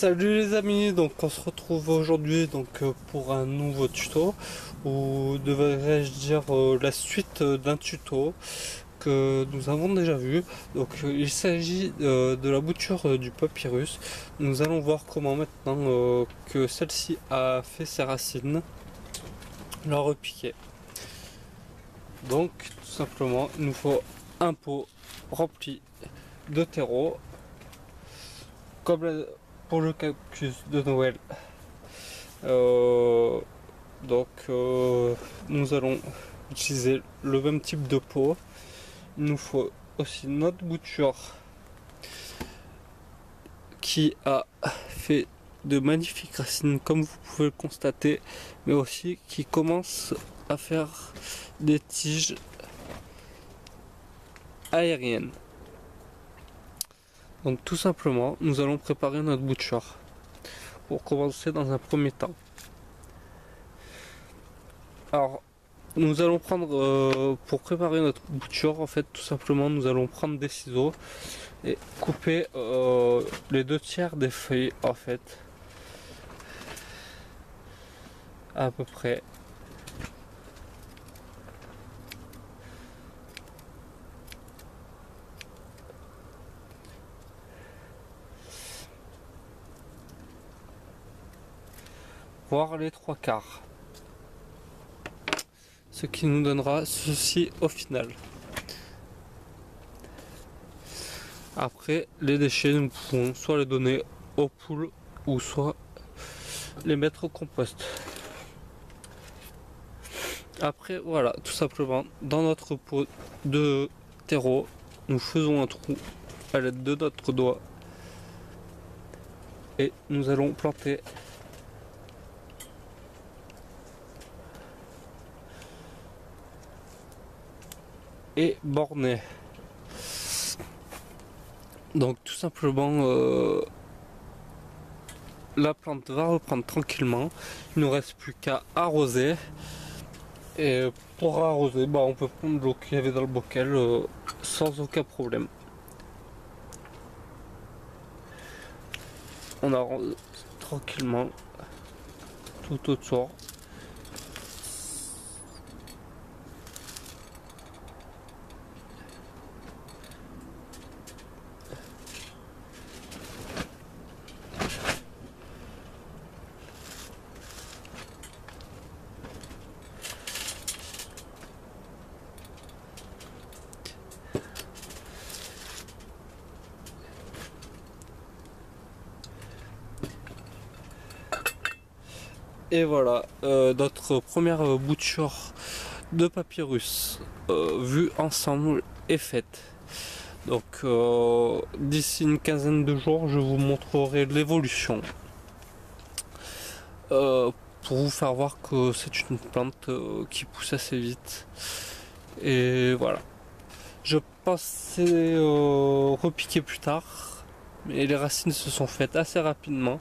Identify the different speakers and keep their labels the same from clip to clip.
Speaker 1: Salut les amis, donc on se retrouve aujourd'hui donc euh, pour un nouveau tuto ou devrais-je dire euh, la suite d'un tuto nous avons déjà vu. Donc euh, il s'agit de la bouture du papyrus. Nous allons voir comment maintenant que celle-ci a fait ses racines, la repiquer. Donc tout simplement il nous faut un pot rempli de terreau comme pour le cactus de Noël. Euh, donc euh, nous allons utiliser le même type de pot. Nous faut aussi notre bouture qui a fait de magnifiques racines comme vous pouvez le constater, mais aussi qui commence à faire des tiges aériennes. Donc tout simplement, nous allons préparer notre bouture pour commencer dans un premier temps. Alors, nous allons prendre, euh, pour préparer notre bouture, en fait, tout simplement, nous allons prendre des ciseaux et couper euh, les deux tiers des feuilles, en fait, à peu près voire les trois quarts. Ce qui nous donnera ceci au final. Après, les déchets, nous pouvons soit les donner aux poules ou soit les mettre au compost. Après, voilà, tout simplement, dans notre pot de terreau, nous faisons un trou à l'aide de notre doigt et nous allons planter et borné. Donc tout simplement, euh, la plante va reprendre tranquillement. Il ne nous reste plus qu'à arroser. Et pour arroser, bah, on peut prendre l'eau qu'il y avait dans le bocal euh, sans aucun problème. On arrose tranquillement tout autour. Et voilà, euh, notre première bouture de papyrus euh, vue ensemble est faite. Donc euh, d'ici une quinzaine de jours, je vous montrerai l'évolution. pour vous faire voir que c'est une plante qui pousse assez vite. Et voilà. Je pensais repiquer plus tard, mais les racines se sont faites assez rapidement.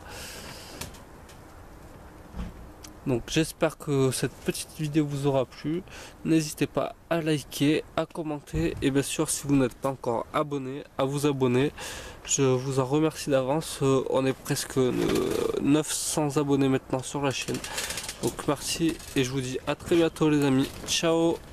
Speaker 1: Donc j'espère que cette petite vidéo vous aura plu. N'hésitez pas à liker, à commenter et bien sûr si vous n'êtes pas encore abonné, à vous abonner. Je vous en remercie d'avance. Euh, on est presque 900 euh, abonnés maintenant sur la chaîne. Donc merci et je vous dis à très bientôt les amis. Ciao